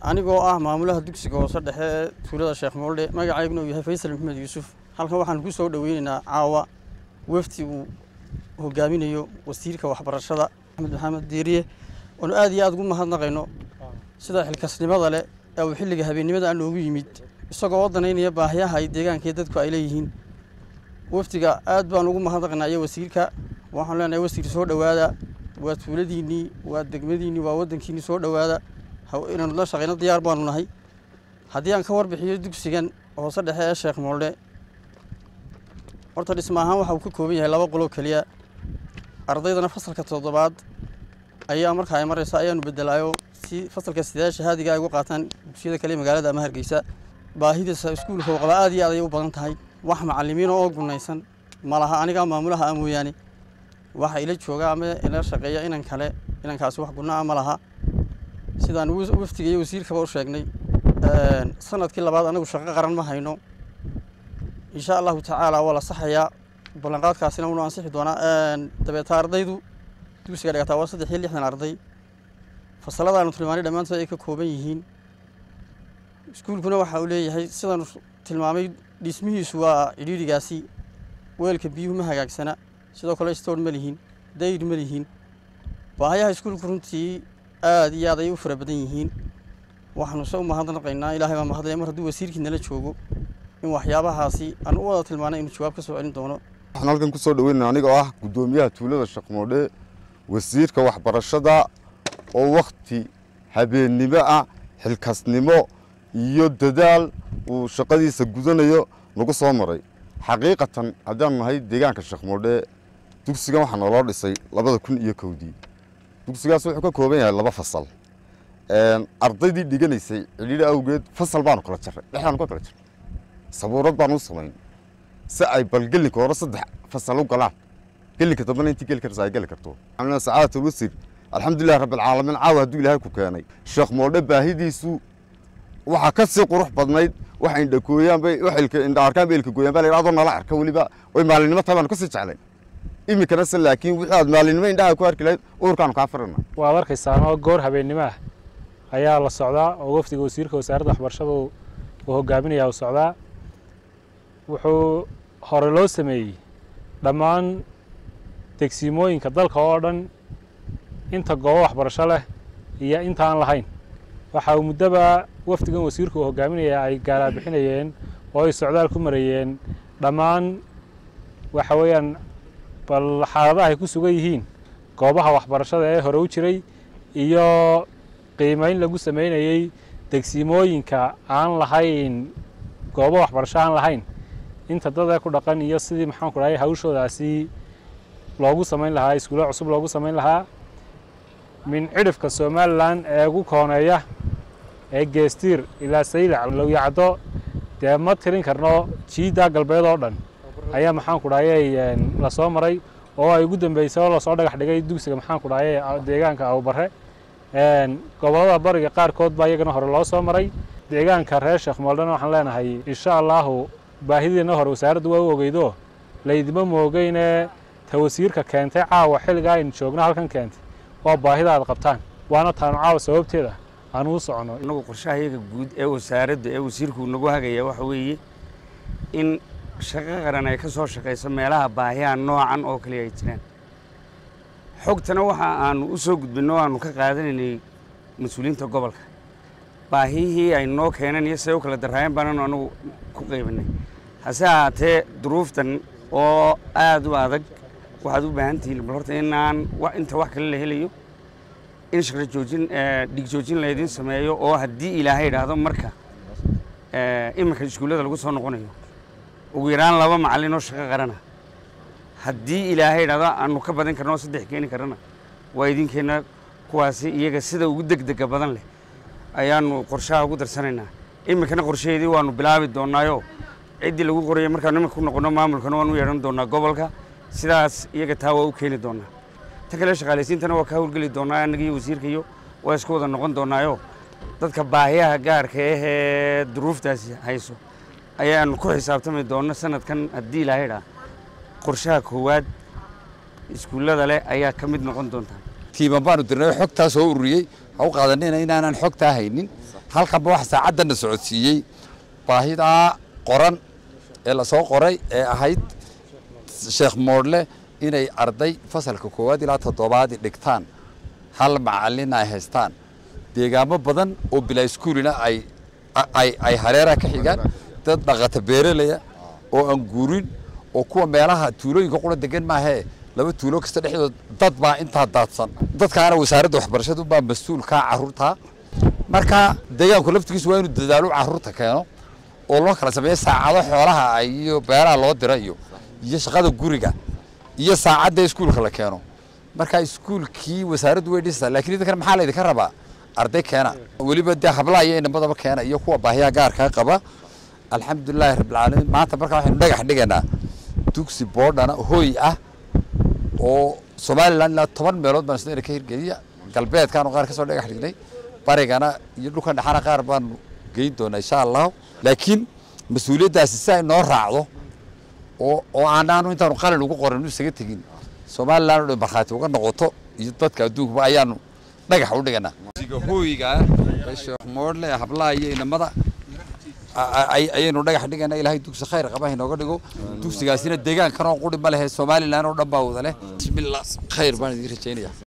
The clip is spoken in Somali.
anigoo ah maamulaha dugsiga hoose dhexe ee tuulada sheekh mooldhe magacayguna uu yahay faysal maxamed yuusuf. Halkan waxaan ku soo dhoweynaynaa caawa wafti uu hogaaminayo wasiirka waxbarashada axmed maxamed diiriye oonu aad iyo aad ugu mahadnaqayno sida xilkasnimada leh ee uu xilliga habeennimada aan noogu yimid isagoo wadanaynaya baahiyaha ay deegaanka dadku ay leeyihiin. Waftiga aad baan ugu mahadnaqaynaa iyo wasiirka. Waxaan leenahay wasiir soo dhowaada waa tuuladiinnii waa degmadiinnii waa waddankiinnii soo dhowaada inaanu la shaqayno diyaar baanu nahay. Haddii aan ka warbixiyo dugsigan hoose dhexe ee sheekh mooldhe horta dhisma ahaan waxa uu ka kooban yahay laba qoloo keliya. Ardaydana fasalka toddobaad ayaa marka ay maraysa ayaanu bedelaayo si fasalka sideed shahaadiga ay ugu qaataan dugsiyada kale magaalada ama hargeysa baahidiisa iskuulka waqba aad iyo aad ayay u badan tahay. Wax macalimiin oo gunaysan ma laha anigaa maamulaha ah mooyaane. Waxa ila jooga ama ila shaqeeya inan kale inankaasi wax gunna ah ma laha sidaan waftiga iyo wasiirkaba u sheegnay sannadkii labaad anagu shaqo qaran ma hayno. Insha allahu tacaala waa la saxayaa. Ballanqaadkaasina wunu ansixi doonaa. Dabeeta ardaydu dugsiga dhigataa waa saddex iyo lixdan arday. Fasaladaanu tilmaanay dhammaantood ay ka kooban yihiin. Iskuulkuna waxa uu leeyahay sidaanu tilmaamay dhismihiisu waa cidhiidhigaasi weelka biyuhu ma hagaagsana. Sidoo kale stoor ma lihiin dayr ma lihiin baahayaha iskuulku runtii aad iyo aad ay u fara badan yihiin. Waxaanu se u mahadnaqaynaa ilaahay baa mahadlaya mar hadduu wasiirkii nala joogo in waxyaabahaasi aan u wada tilmaanay inuu jawaab ka soo celin doono. Waxaan halkan ku soo dhaweynaa anigoo ah guddoomiyaha tuulada shaqmoodhe wasiirka waxbarashada oo wakhti habeennimo ah xilkasnimo iyo dadaal uu shaqadiisa gudanayo nagu soo maray. Xaqiiqatan haddaan nahay deegaanka shaqmoodhe dugsigan waxaa nooloo dhisay labada kun iyo kowdii dugsigaas wuxuu ka kooban yahay laba fasal. Ardaydii dhiganaysay cidhiidhi awgeed fasal baanu kala jarray dhexdaanu ka kala jarray. Sabuurad baanu u samayn. Si ay bal gelinka hore saddex fasal u galaan. Gelinka dambena intii geli karta ay geli karto. Sacaadata alxamdulillahi rabbilcaalamiin caawa hadduu ilaahay ku keenay. Sheekh moodhe baahidiisu waxaa ka sii qurux badnayd waxa indhakooyaan bay waxilka indhaarkaan bay ilka gooyaan baa la yidhahdo nala arka weliba oy maalinimo tahay baanu ka jeclayn iminkana se laakiin wixii aad maalinimo indhaha ku arki lahayd uurkaanu kaa firana waad arkaysaan oo goor habeennimo ah ayaa la socdaa oo wafdiga wasiirka wasaaradda waxbarashada uu hogaaminaya u socdaa. Wuxuu hore loo sameeyey dhammaan degsiimooyinka dalka oo dhan inta goobo waxbarasho leh iyo intaan lahayn. Waxa uu muddoba wafdigan wasiirka uu hogaaminaya ay gaalaa bixinayeen oo ay socdaal ku marayeen dhammaan waxa weeyaan bal xaaladaha ay ku sugan yihiin goobaha waxbarashada ee hore u jiray iyo qiimeyn lagu sameynayey degsiimooyinka aan lahayn goobo waxbarasho aan lahayn. Inta dada ku dhaqan iyo sidii maxaan ku dhahay hawshoodaasi loogu samayn lahaa iskuulo cusub loogu samayn lahaa min cidhifka somalilan ee ugu kooneeya ee geestiir ilaa saylac lowyacdo dee ma tirin karno jiidda galbeed oo dhan ayaa maxaan ku dhahayey la soo maray oo ay ugu dambeysay oo la soo dhagax dhigay dugsiga maxaan ku dhahayey deegaanka awbare gobollada bariga qaarkood baa iyagana hore loo soo maray. Deegaanka reer sheekh mooldhana waxaan leenahay insha allaahu baahidiina hore wasaaraddu waa u ogeydo laydima moogeyne ta wasiirka keentay caawa xilligaa aynu joogno halkan keentay. Waa baahida aad qabtaan. Waana taanu caawa sababteeda aan uu socono innagu qorshaha iyaga guud ee wasaaradda ee wasiirku nagu hagaya waxa weeye in shaqo qaran ay ka soo shaqayso meelaha baahiyaha noocan oo kaliya ay jiraan xogtana waxa aanu u soo gudbinno aanu ka qaadanaynay mas'uuliyiinta gobolka. Baahiyihii ay noo keeneen iyo siday u kala darraayeen baananu anugu ku qaybinay hase ahaatee duruuftan oo aad u adag waxaad u baahan tihiin bal horta inaan inta wax kale la helayo in shaqo joojin dhig joojin laydin sameeyo oo haddii ilaahay idhaahdo marka iminka iskuullada lagu soo noqonayo ugu yaraan laba macallin oo shaqo qarana. Haddii ilaahay idhaahdo aanu ka badan karno saddex keeni karana waa idinkeenna kuwaasi iyaga sida ugu degdega badan leh. Ayaanu qorshaha ugu darsanaynaa. Iminkana qorshaheedii waanu bilaabi doonaayo. Ciddii lagu qoraya markaanu iminka ku noqonno maamulkana waanu yeedhan doonaa gobolka. Sidaas iyaga taa waa u keeni doonaa. Ta kale shaqaalaysiintana waa ka howlgeli doonaa annaga iyo wasiirka iyo waa isku wada noqon doonaayo. Dadka baahiyaha gaarka ah ee duruuftaasi hayso ayaanu ku xisaabtami doona sanadkan haddii ilaahay dhaa qorshaha koowaad iskuullada leh ayaa ka mid noqon doontaa tiiman baanu dirnay xogtaa soo ururiyey. Ha u qaadanina inaanan xogtaa haynin. Halkanba waxa saacaddanna socodsiiyey. Baahidaa qoran ee la soo qoray ee ahayd sheekh moodle inay arday fasalka koowaad ilaa toddobaadi dhigtaan. Hal macalina ay haystaan. Deegaamo badan oo bilaa iskuulina ay ay hareeraha ka xigaan dad dhaqata beeralaya oo aan guurin oo kuwa meelaha tuulooyinka qura degan maahee laba tuulo kasta dhexdood dad baa intaa daadsan. Dadkaana wasaaradda waxbarashadu baa mas'uulkaa carruurtaa marka deegaanku laftigiisu waa inuu dadaalo carruurta keeno oo loo kala sameeyo saacado xoolaha iyo beeraha loo dira iyo iyo shaqada guriga iyo saacadda iskuulka la keeno. Marka iskuulkii wasaaraddu way dhistaa laakiin idinkana maxaa laydinka rabaa? Arday keena. Weliba dee hablaha iyo inamadaba keena iyo kuwa baahiyaha gaarkaa qaba alxamdulilaahi rabbilcaalamiin maanta marka waxaynu dhagax dhigaynaa. Dugsi boodhana hooy ah oo somalilan ilaa toban meelood baan isna ka hirgeliya galbeedkaanu qaar ka soo dhagax dhignay. Barigana iyo dhulkan dhexana qaar baanu geyn doonaa insha allahu laakiin mas'uuliyaddaasi si ay noo raacdo oo oo aanaanu intaanu qalin ugu qoran isaga tegin somalilan oo dhan markhaati uga noqoto iyo dadka adduunkuba ayaanu dhagax u dhiganaa. Hooyiga ee sheekh moodle hablaha iyo inamada ayaynu dhagax dhiganaa ilaahay dugsi khayr qaba inooga dhigo dugsigaasina deegaankan oo quri ma lehe somalilan oo dhan baa wada leh bismillah khayr baan idiin rajaynaya